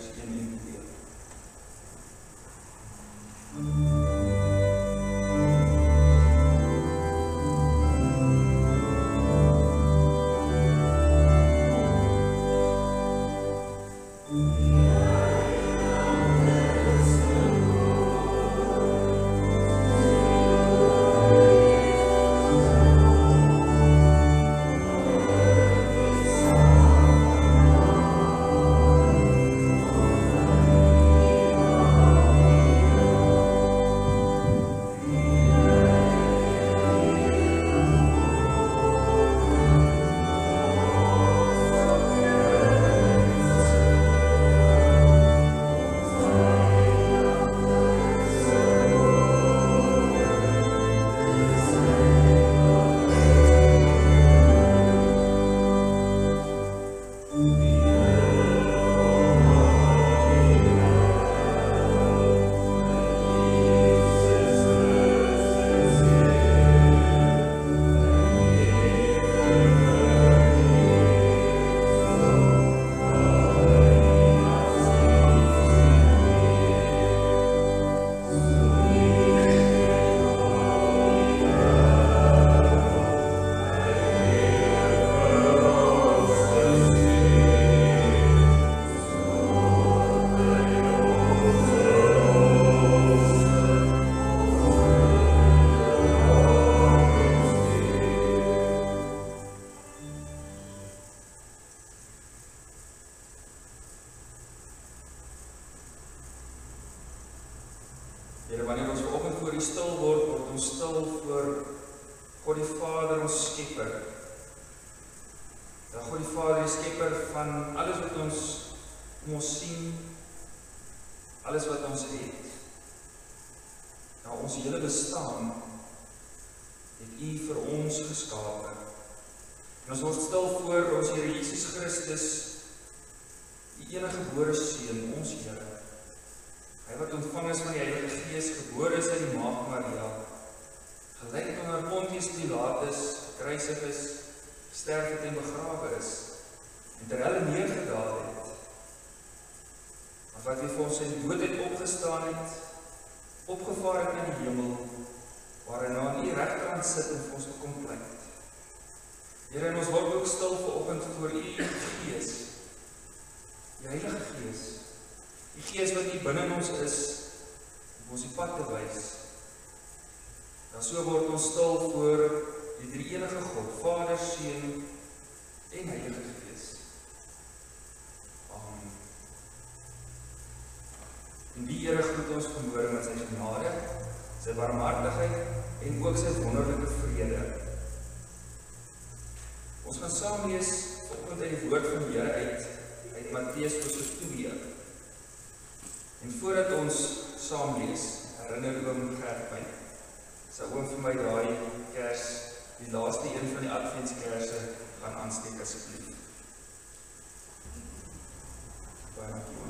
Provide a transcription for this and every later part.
353 vers 1 ter hulle neergedaal het. Maar wat weer vir ons uit dood het opgestaan het, opgevaar het in die hemel, waarna nou aan u regterhand sit en vir ons kom pleit. Here, en ons word ook stil vanoggend voor u Gees. Die Heilige Gees. Die Gees wat hier binne in ons is om ons die pad te wys. Dan so word ons stil voor die drie-enige God, Vader, Seun en Heilige Gees. En die Here groet ons vanmôre met sy genade, sy barmhartigheid en ook sy wonderlike vrede. Ons gaan saam lees vanoggend uit die woord van die Here uit uit Matteus hoofstuk 2. En voordat ons saam lees, herinner oom Gert my. Sy oom vir my daai kers, die laaste een van die adventskersse gaan aansteek asseblief. Baie dankie.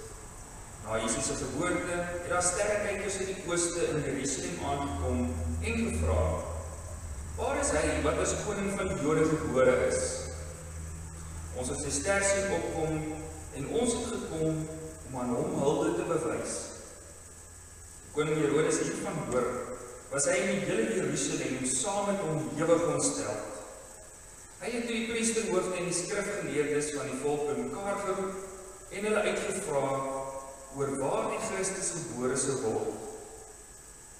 Na Jesus se geboorte het daar sterrekykers uit die ooste in Jerusalem aangekom en gevra: "Waar is hy wat as koning van die Jode gebore is? Ons het sy ster sien opkom en ons het gekom om aan hom hulde te bewys." Koning Herodes het hiervan hoor, was hy in die hele Jerusalem saam met hom ewig ontstel. Hy het die priesterhoofde en die skrifgeleerdes van die volk bymekaar geroep en hulle uitgevra oor waar die Christus gebore sou word.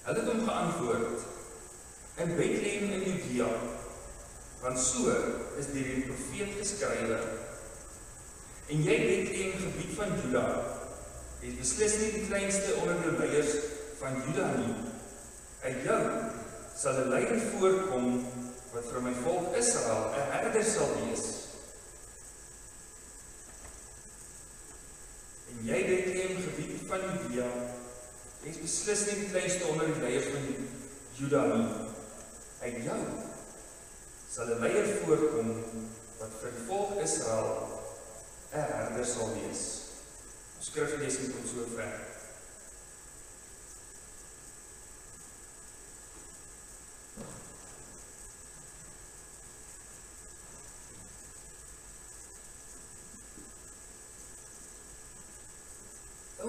Hulle het hom geantwoord: In Bethlehem in Judea, want so is deur die profeet geskrywe. En jy Bethlehem gebied van Juda, is beslis nie die kleinste onder die leiers van Juda nie. Uit jou sal 'n leier voorkom wat vir my volk Israel 'n herder sal wees. En jy Bethlehem van Judea, is beslis nie die kleinste onder die leiers van Juda nie. Uit jou sal 'n leier voorkom wat vir die volk Israel 'n herder sal wees. Skriflesing tot sover.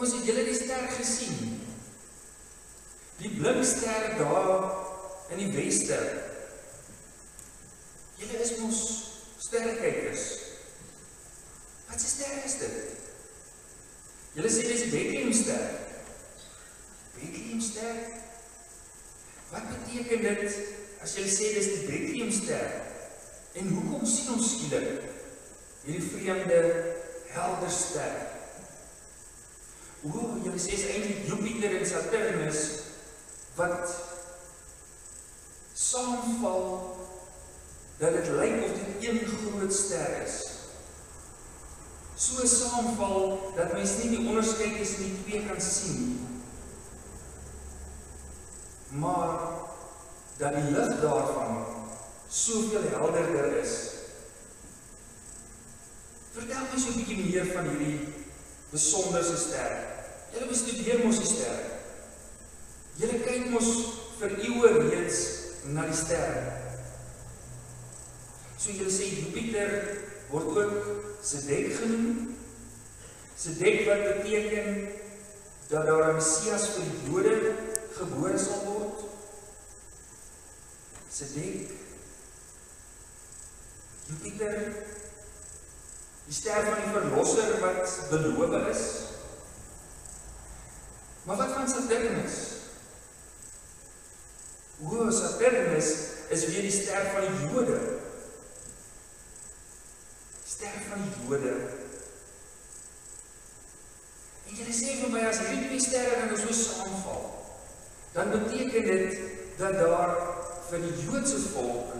Ons het julle die ster gesien. Die blinkster daar in die weste. Julle is mos sterrekykers. Wat 'n ster is dit? Julle sê dis die Bethlehemster. Bethlehemster. Wat beteken dit as jy sê dis die Bethlehemster? En hoekom sien ons skielik hierdie vreemde helder ster? O, jy sê is eintlik Jupiter en Saturnus wat saamval dat dit lyk of dit een groot ster is. So saamval dat mens nie die onderskeid tussen die twee kan sien nie. Maar dat die lig daarvan soveel helderder is. Vertel my so 'n bietjie meer van hierdie besonderse ster. Julle bestudeer mos die sterre. Julle kyk mos vir eeue reeds na die sterre. So julle sê Jupiter word ook Sedek genoem. Sedek wat beteken dat daar 'n Messias vir die Jode gebore sal word. Sedek Jupiter die ster van die verlosser wat beloof is. Maar wat van Saturnus? O, Saturnus is weer die ster van die Jode. Ster van die Jode. En jy sê vir my as hierdie twee sterre dan so saamval, dan beteken dit dat daar vir die Joodse volk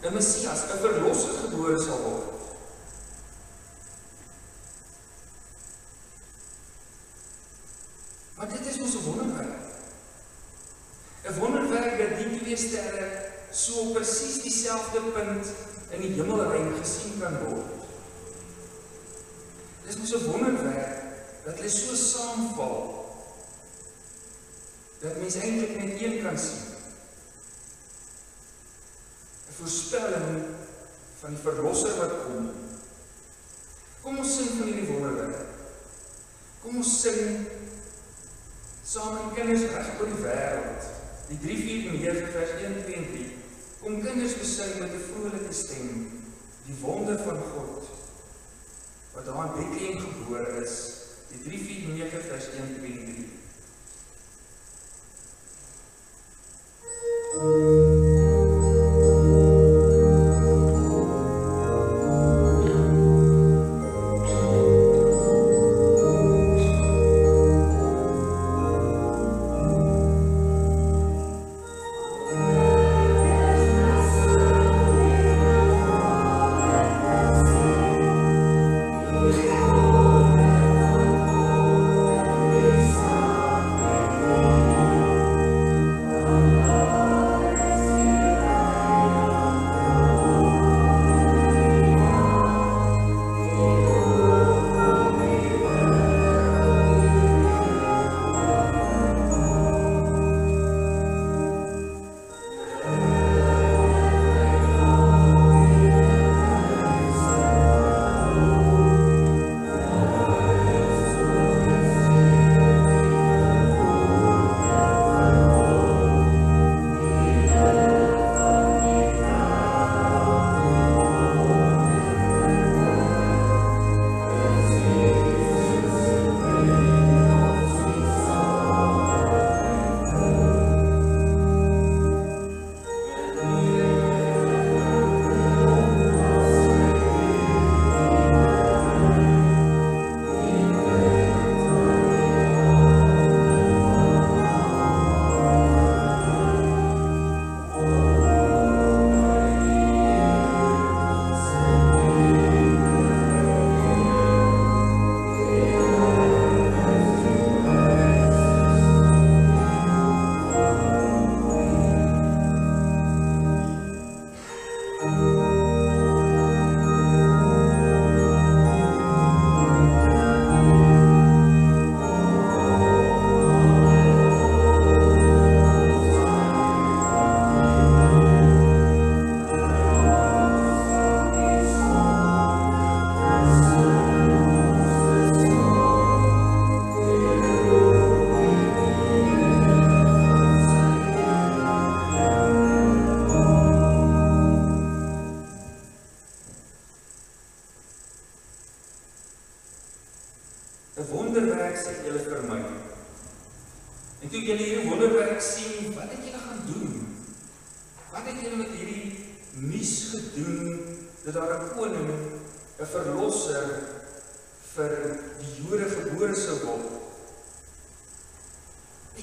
'n Messias, 'n verlosser gebore sal word.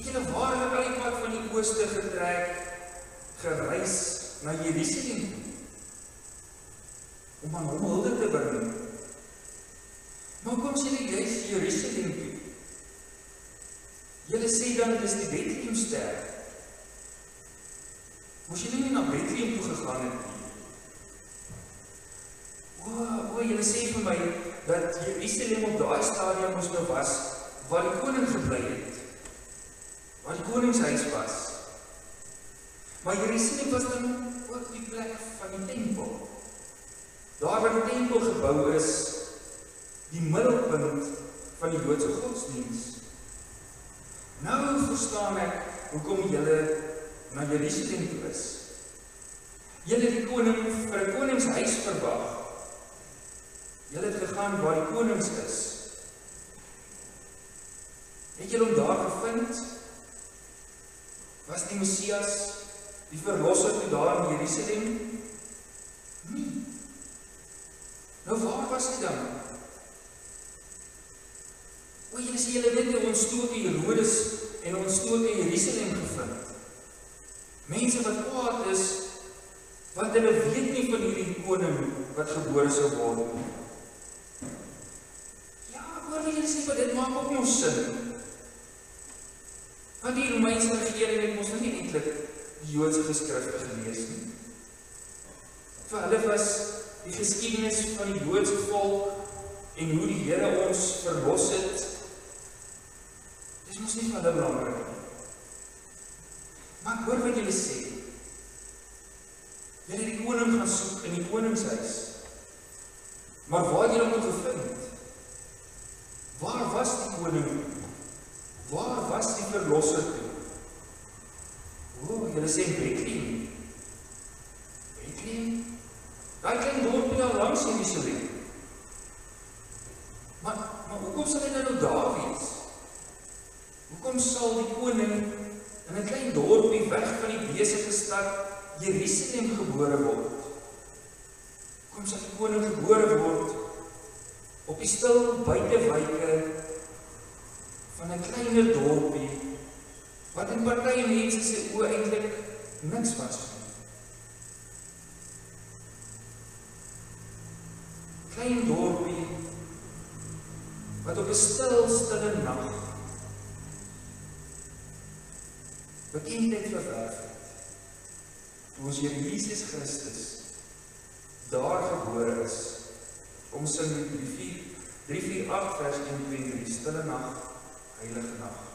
Julle waarlik al die pad van die ooste getrek, gereis na Jerusalem om aan hom hulde te bring? Maar kom sê jy jy's Jerusalem toe? Julle sê dan dis die Bethlehemster. Moes jy nie na Bethlehem toe gegaan het nie? O, o, jy sê vir my dat Jerusalem op daai stadium moes nou was waar die koning gebly het. Die koningshuis was. Maar Jerusalem was dan ook die plek van die tempel. Daar waar die tempel gebou is, die middelpunt van die Joodse godsdiens. Nou verstaan ek hoekom julle na Jerusalem toe is. Julle die koning vir 'n koningshuis verwag. Julle het gegaan waar die konings is. Het julle hom daar gevind? Was die Messias die verlosser toe daar in Jerusalem? Nee. Nou waar was hy dan? O, julle sê julle weet ons stoot die Herodes en ons stoot in Jerusalem gevind. Mense wat kwaad is want hulle weet nie van hierdie koning wat gebore sou word nie. Ja, hoor julle sê wat dit maak op ons sin. Want die Romeinse regering het mos nou nie eintlik die Joodse geskrifte gelees nie. Vir hulle was die geskiedenis van die Joodse volk en hoe die Here ons verlos het dis mos nie van hulle belangrik nie. Maar hoor wat julle sê. Julle het die koning gaan soek in die koningshuis. Maar waar het julle hom gevind? Waar was die koning? Waar was die verlosser toe? O, julle sê Bethlehem. Bethlehem? Daai klein dorpie daar langs Jerusalem. Maar maar hoekom sal hy nou daar wees? Hoekom sal die koning in 'n klein dorpie weg van die besige stad Jerusalem gebore word. Kom sy koning gebore word op die stil buitewyke van 'n kleiner dorpie wat in party mense se oë eintlik niks was nie. Klein dorpie wat op 'n stil stille nag verwerf het. Toe ons Here Jesus Christus daar gebore is, om sing in 348 vers 1 2 3 stille nag, heilige nag.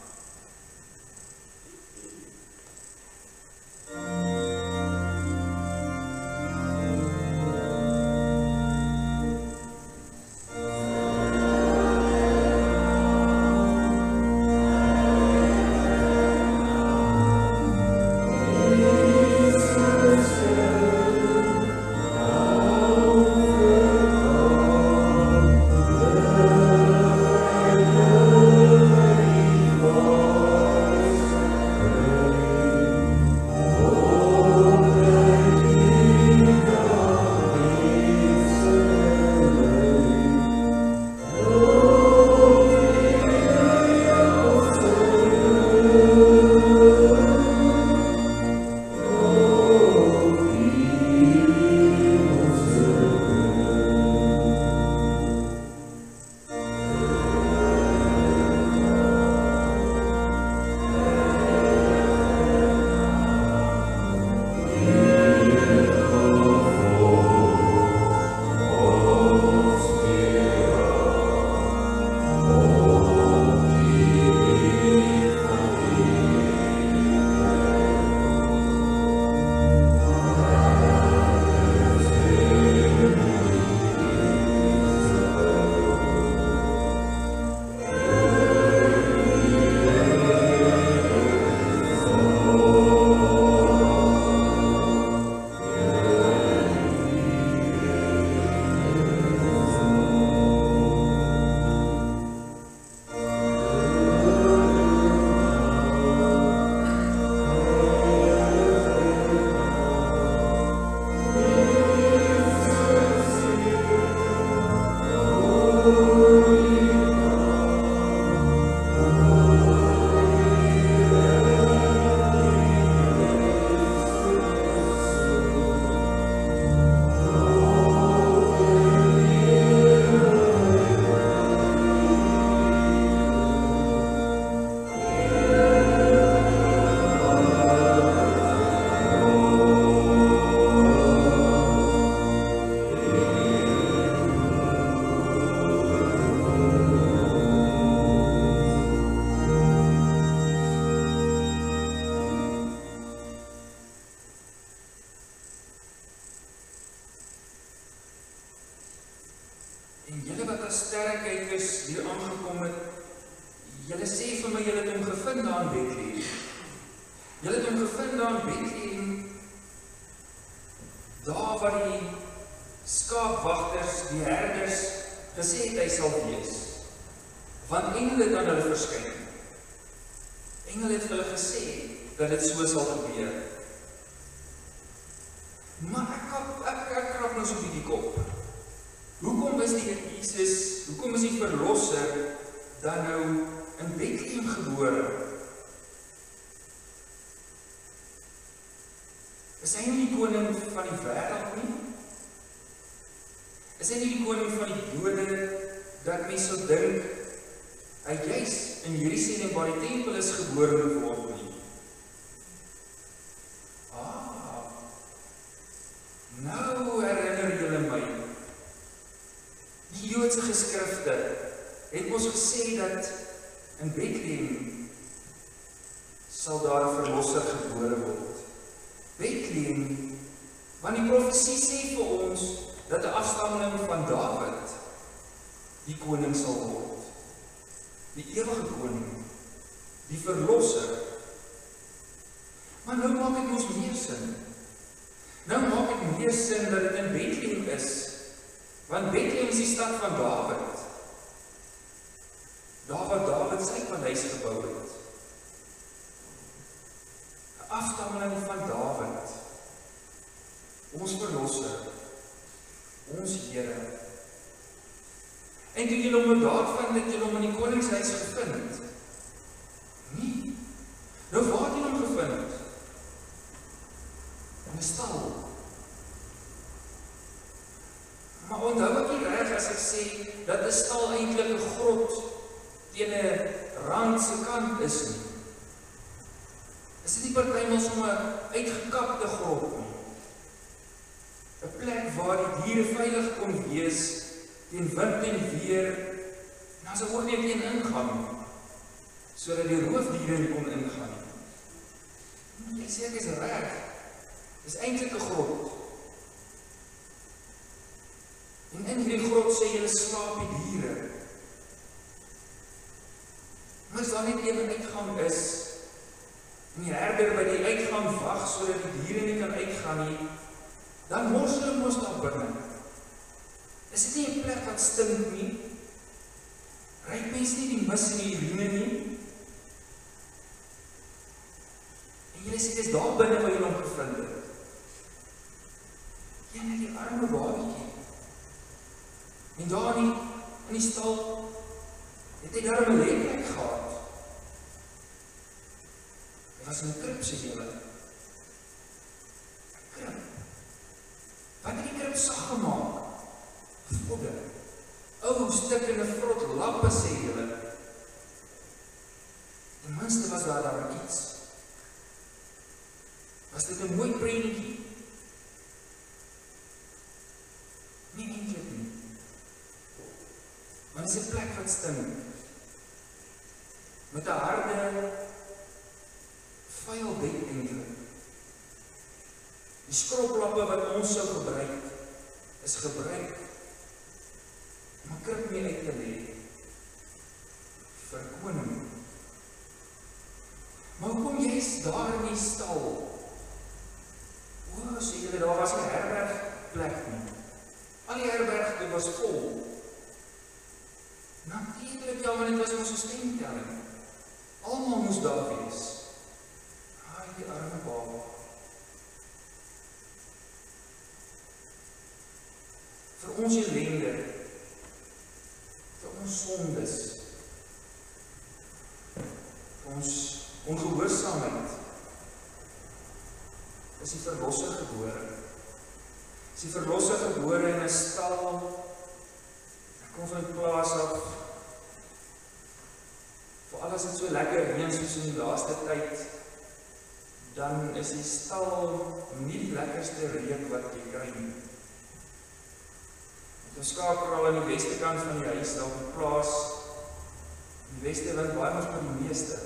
Is die Jesus, hoekom is die verlosser dan nou in Bethlehem gebore. Is hy nie die koning van die wêreld nie? Is hy nie die koning van die Jode dat mense sou dink hy juis in Jerusalem waar die tempel is gebore word nie? Ah. Nou herinner julle my. Die Joodse geskrifte het ons gesê dat in Bethlehem sal daar 'n verlosser gebore word. Bethlehem want die profesie sê vir ons dat 'n afstammeling van Dawid die koning sal word. Die ewige koning, die verlosser. Maar nou maak dit mos meer sin. Nou maak dit meer sin dat dit in Bethlehem is. Want Bethlehem is die stad van Dawid. Daar waar Dawid sy paleis gebou het. 'n Afstammeling van Dawid. Ons verlosser. Ons Here. En toe jy hom daarvan het jy hom in die koningshuis gevind. Nee. Nou waar het jy hom gevind? In 'n stal. Maar onthou ek reg as ek sê dat 'n stal eintlik 'n grot teen 'n rand se kant is nie. Is dit nie partymal sommer uitgekapte grond nie? 'n Plek waar die diere veilig kon wees teen wind en weer. Nou sou ook nie ingaan sodat die roofdiere nie kon ingaan nie. Jy sê dit is reg. Dis eintlik 'n grot. En in hierdie grot sê jy slaap die diere. As daar net een uitgang is, en die herder by die uitgang wag sodat die diere nie kan uitgaan nie, dan mors hulle mos daar binne. Is dit nie 'n plek wat stink nie? Ryk mense nie die mis en die urine nie? En jy sê dis daar binne waar jy hom gevind het. Ja, net die arme babatjie. En daar in in die stal het hy daar 'n lekker gehad. Dit was 'n krib se hele. Krib. Wat het die krib sag gemaak? Vodder. Ou stukkende vrot lappe se hele. Ten minste was daar daar iets. Was dit 'n mooi prentjie? Nie eintlik nie. Maar dis 'n plek wat stink. Met 'n harde vuil bed eintlik. Die skroplappe wat ons sou gebruik is gebruik om 'n krib mee uit te lê vir koning. Maar kom jy's daar in die stal. O, sê julle daar was 'n herberg plek nie. Al die herberge was vol. Natuurlik ja, want dit was 'n stemtelling. Almal moes daar wees die arme baba. Vir ons ellende, ons sondes, ons ongehoorsaamheid, is die verlosser gebore. Is die verlosser gebore in 'n stal. Hy kom van 'n plaas af. Vir alles het so lekker reën soos in die laaste tyd dan is die stal nie die lekkerste reuk wat jy kry nie. Ons skakel al aan die weste kant van die huis daar op die plaas. Die weste wind baie mos vir die meeste.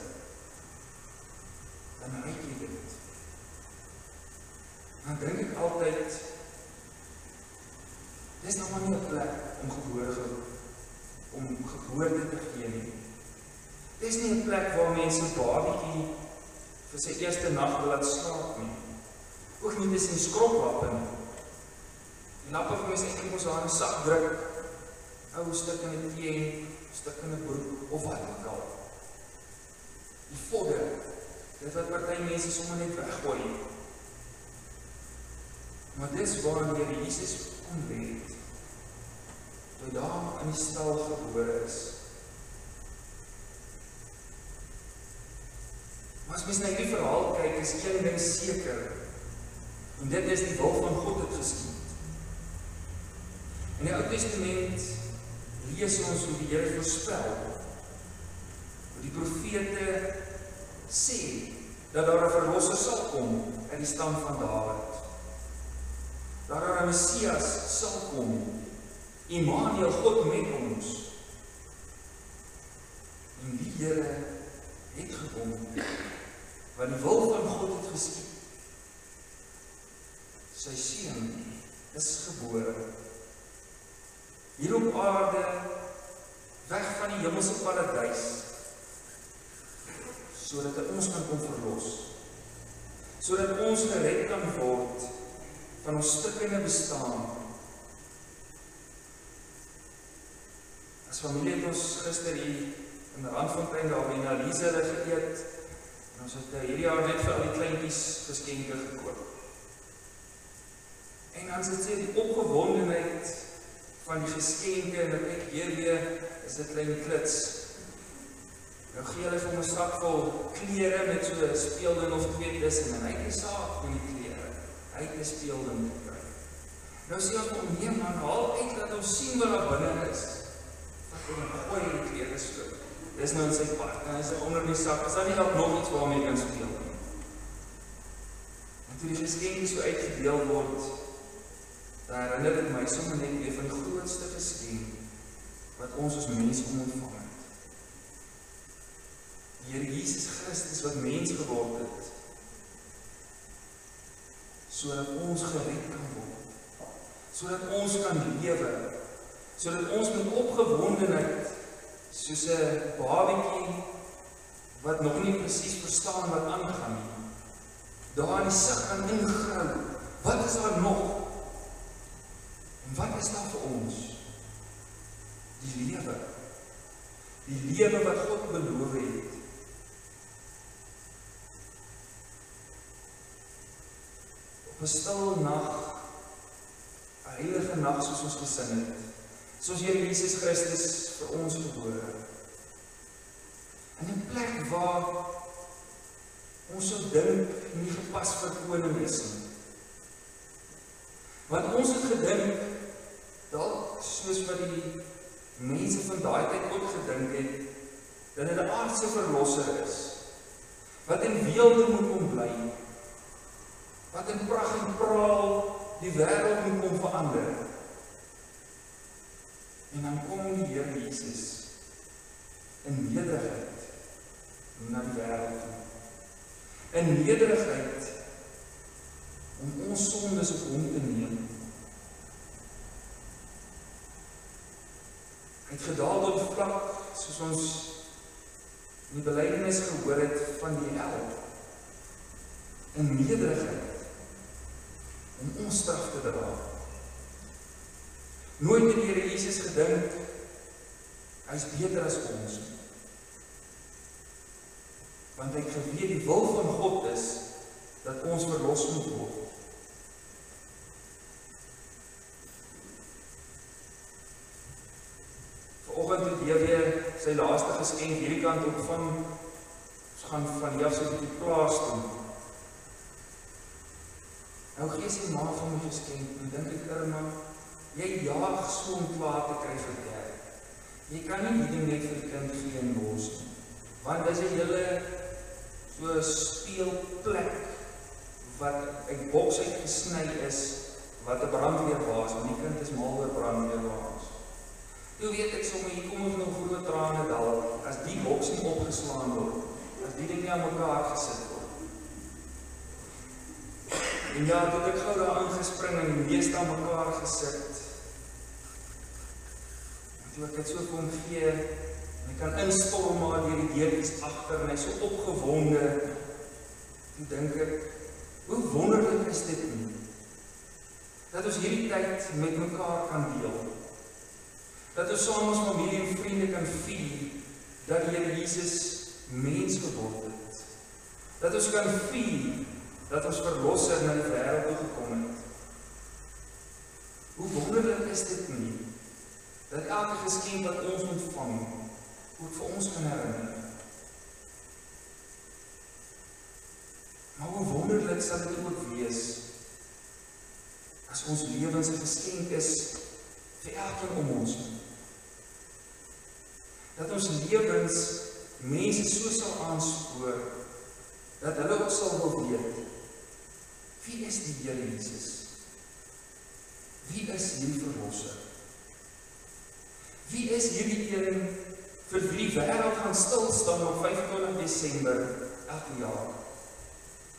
Dan ry jy dit. Dan dink ek altyd dis nog maar nie 'n plek om geboorte om geboorte te gee nie. Dis nie 'n plek waar mense 'n babatjie vir sy eerste nag wil laat slaap nie. Ook nie tussen die skroplappe nie. Lappe vir mense ek moet haar sak druk. Ou stuk in 'n teen, stuk in 'n broek of wat ook al. Die vodder, dit wat party mense sommer net weggooi. Maar dis waar die Here Jesus kom weet. Toe daar in die stal gebore is. Maar as mens na hierdie verhaal kyk, is een ding seker. En dit is die wil van God het geskied. In die Ou Testament lees ons hoe die Here voorspel. Hoe die profete sê dat daar 'n verlosser sal kom uit die stam van Dawid. Dat daar 'n Messias sal kom. Immanuel, God met ons. En die Here het gekom want die wil van God het geskied. Sy seun is gebore. Hier op aarde weg van die hemelse paradys sodat ons kan kom verlos. Sodat ons gered kan word van ons stikkende bestaan. As familie het ons gister hier in Randfontein daar by Elise hulle geëet. En ons het hierdie jaar net vir al die kleintjies geskenke gekoop. En dan jy die opgewondenheid van die geskenke en ek hier weer is dit klein klits. Nou gee hulle vir my 'n sak vol klere met so 'n speelding of twee tussen en hy het 'n saak met die klere. Hy het 'n speelding gekry. Nou sê ons hom nee man, haal uit dat ons sien wat daar binne is. Wat kom en gooi die klere so. Dis nou in sy pak. En hy sê onder die sak, is daar nie dalk nog iets waarmee jy kan speel nie? En toe die geskenke so uitgedeel word, dan herinner dit my sommer net weer van die grootste geskenk wat ons as mens ontvang het. Die Here Jesus Christus wat mens geword het sodat ons gered kan word. Sodat ons kan lewe. Sodat ons met opgewondenheid soos 'n babatjie wat nog nie presies verstaan wat aangaan nie. Daar in die sig kan ingrou. Wat is daar nog? En wat is daar vir ons? Die lewe. Die lewe wat God beloof het. Op 'n stil nag, 'n heilige nag soos ons gesing het, soos Here Jesus Christus vir ons gebore. In 'n plek waar ons sou dink nie gepas vir koning is nie. Want ons het gedink dalk soos wat die mense van daai tyd ook gedink het dat hulle aardse verlosser is wat in weelde moet kom bly wat in pragt en praal die wêreld moet kom verander. En dan kom die Here Jesus in nederigheid na die wêreld in nederigheid om ons sondes op hom te neem het gedaal op vlak soos ons in die belydenis gehoor het van die hel. In nederigheid om ons straf te dra. Nooit het die Here Jesus gedink hy's beter as ons. Want hy het geweet die wil van God is dat ons verlos moet word. Vanoggend het jy weer sy laaste geskenk hierdie kant op van ons gaan van hier af so 'n bietjie plaas toe. Nou gee sy ma van my geskenk en dink ek Irma, jy jaag so om klaar te kry vir kerk. Jy kan nie hierdie net vir die kind gee en los nie. Want dis 'n hele so speelplek wat uit boks uit gesny is wat 'n brandweerbaas, want die kind is mal oor brandweerbaas. Toe weet ek sommer hier kom ons nou groot trane dal as die boks nie opgeslaan word. As die ding nie aan mekaar gesit word. En ja, toe ek gou daar aangespring en die meeste aan mekaar gesit. En toe ek dit so kom gee, En hy kan instorm maar deur die deurtjies agter en hy's so opgewonde. Toe dink ek, hoe wonderlik is dit nie? Dat ons hierdie tyd met mekaar kan deel. Dat ons saam as familie en vriende kan vier dat die Here Jesus mens geword het. Dat ons kan vier dat ons verlosser na die wêreld toe gekom het. Hoe wonderlik is dit nie dat elke geskenk wat ons ontvang ook vir ons kan herinner. Maar hoe wonderlik sal dit ook wees as ons lewens 'n geskenk is vir elkeen om ons. Dat ons lewens mense so sal aanspoor dat hulle ook sal wil weet wie is die Here Jesus? Wie is hierdie verlosser? Wie is hierdie een vir wie die wêreld gaan stil staan op 25 Desember elke jaar?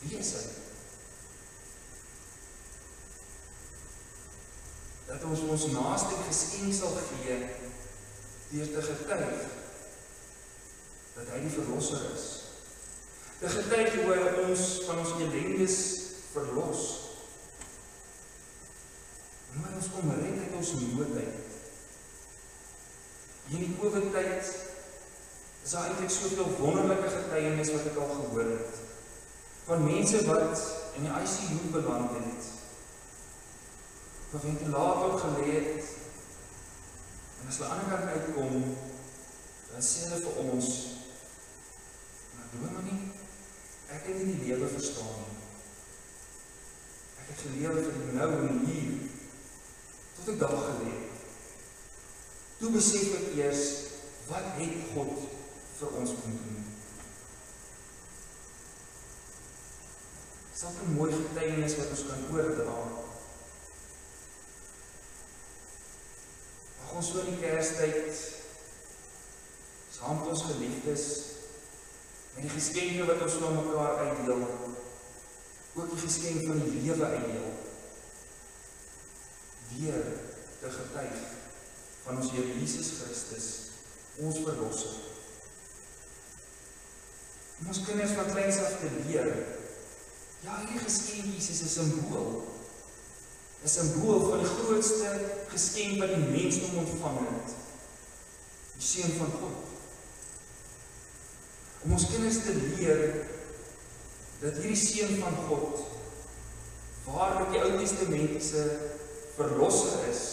Wie is hy? Dat ons ons naaste geskenk sal gee deur te getuig dat hy die verlosser is. Te getuig hoe hy ons van ons ellendes verlos. Maar ons kom red uit ons nood uit. In die COVID tyd is daar eintlik soveel wonderlike getuienisse wat ek al gehoor het. Van mense wat in die ICU beland het. Van ventilator gelê het. En as hulle ander kant uitkom, dan sê hulle vir ons: "Maar nie. Ek het nie die lewe verstaan nie. Ek het gelewe vir die nou en hier tot ek daar geleef Toe besef ek eers wat het God vir ons kom doen. Sulke mooi getuienis wat ons kan oordra. Mag ons so in die Kerstyd saam met ons geliefdes en die geskenke wat ons aan mekaar uitdeel, ook die geskenk van die lewe uitdeel. Weer te getuig van ons Here Jesus Christus, ons verlosser. Om ons kinders van kleins af te leer, ja, hierdie geskenkies is 'n simbool. 'n Simbool van die grootste geskenk wat die mensdom ontvang het. Die seun van God. Om ons kinders te leer dat hierdie seun van God waarlik die Ou Testamentiese verlosser is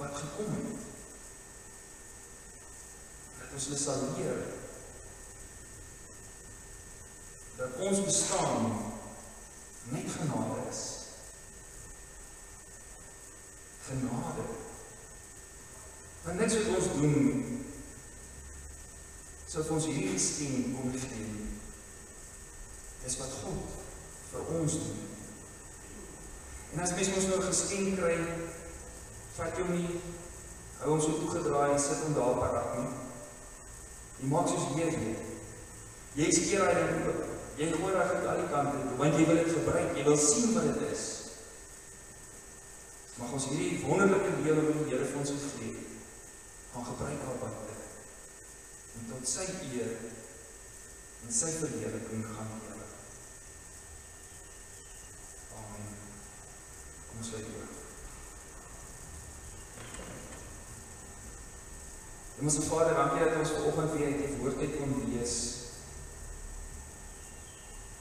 wat gekom het. Dat ons hulle sal leer dat ons bestaan net genade is. Genade. Want niks wat ons doen sou vir ons hierdie geskenk kom gee. Dis wat God vir ons doen. En as mens ons nou geskenk kry, vat hom nie hou hom so toegedraai en sit hom daar parag nie. Jy maak soos jy weet. Jy skeer hy ding oop. Jy gooi reg uit al die kante want jy wil dit gebruik. Jy wil sien wat dit is. Mag ons hierdie wonderlike lewe wat die Here vir ons gegee het, gaan gebruik wat en tot sy eer en sy verheerliking gaan lewe. Amen. Kom ons oor. Hemelse Vader, dankie dat ons vanoggend weer uit die woord uit kon lees.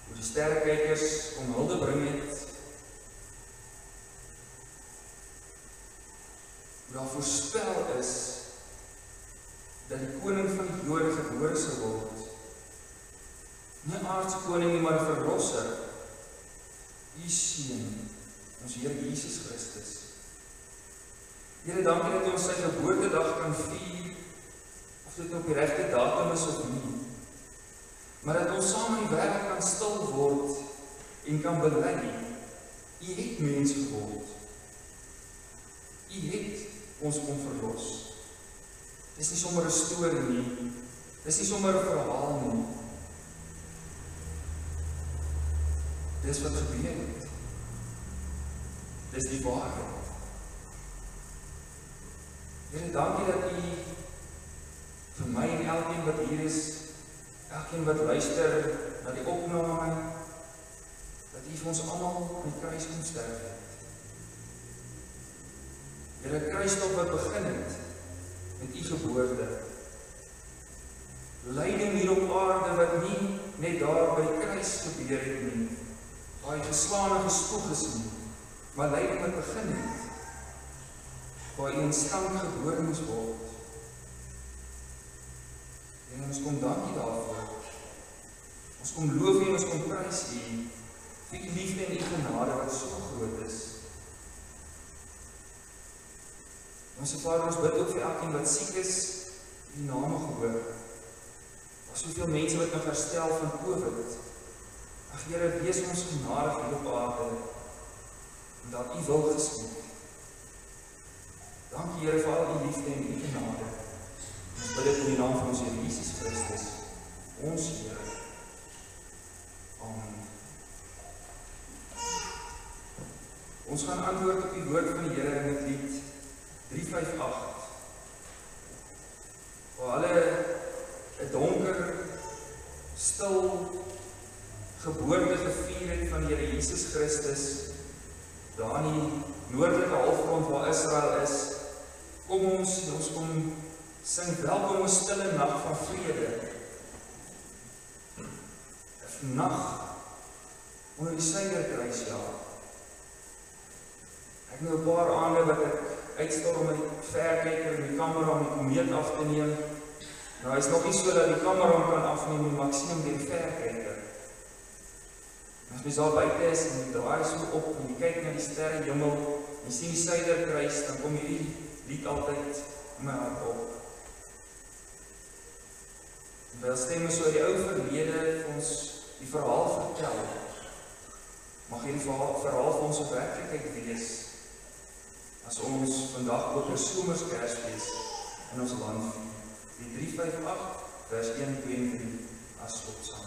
Oor die sterrekykers om hulde bring het. Daar voorspel is dat die koning van die Jode gebore sou word. Nie 'n aardse koning nie, maar 'n verlosser. U seun, ons Here Jesus Christus. Here, dankie dat ons sy geboortedag kan vier of dit op die regte datum is of nie. Maar dat ons saam in die wêreld kan stil word en kan bely. U het mens geword. U het ons kom verlos. Dis nie sommer 'n storie nie. Dis nie sommer 'n verhaal nie. Dis wat gebeur het. Dis die waarheid. Here, dankie dat U vir my en elkeen wat hier is, elkeen wat luister na die opname dat U vir ons almal op die kruis kom sterf het. Here kruisstop wat begin het met U geboorte. Lyding hier op aarde wat nie net daar by die kruis gebeur het nie. Waar hy geslaan en gespoeg is nie, maar lyding wat begin het waar U in stand gebore moes word. En ons kom dankie daarvoor. Ons kom loof en ons kom prys U vir U liefde en U genade wat so groot is. Ons Vader, ons bid ook vir elkeen wat siek is, U naam gehoor. Soveel mense wat nog herstel van COVID. Ag Here, wees ons genadig hier op aarde. En dat U wil geskied. Dankie Here vir al U liefde en U genade. Ons bid dit in die naam van ons Here Jesus Christus, ons Here. Amen. Ons gaan antwoord op die woord van die Here in die lied 358. Waar hulle 'n donker, stil geboorte gevier het van die Here Jesus Christus daar in die noordelike halfrond waar Israel is, kom ons, ons kom sing welkom 'n stille nag van vrede. 'n Nag onder die suiderkruis ja. Ek nou 'n paar aande wat ek uitstel om my verkyker in die kamera om die komeet af te neem. Nou is nog nie so dat die kamera kan afneem nie, maar ek sien hom deur verkyker. As jy daar buite is en jy draai so op en jy kyk na die sterre hemel, jy sien die suiderkruis, dan kom hierdie lied altyd in my hart op. Wel stemme so die ou verlede vir ons die verhaal vertel. Mag hierdie verhaal, verhaal vir ons 'n werklikheid wees as ons vandag ook 'n somerskersfees in ons land vier. Die 358 vers 1 2 en 3 as op saam.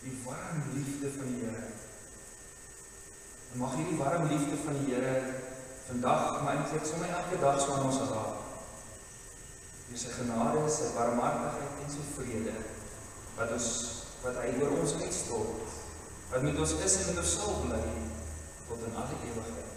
Die warm liefde van die Here. En mag hierdie warm liefde van die Here vandag, maar eintlik sommer elke dag so aan ons raak. Deur sy genade, sy barmhartigheid en sy vrede wat ons wat hy oor ons uitstort. Wat met ons is en met ons sal bly tot in alle ewigheid.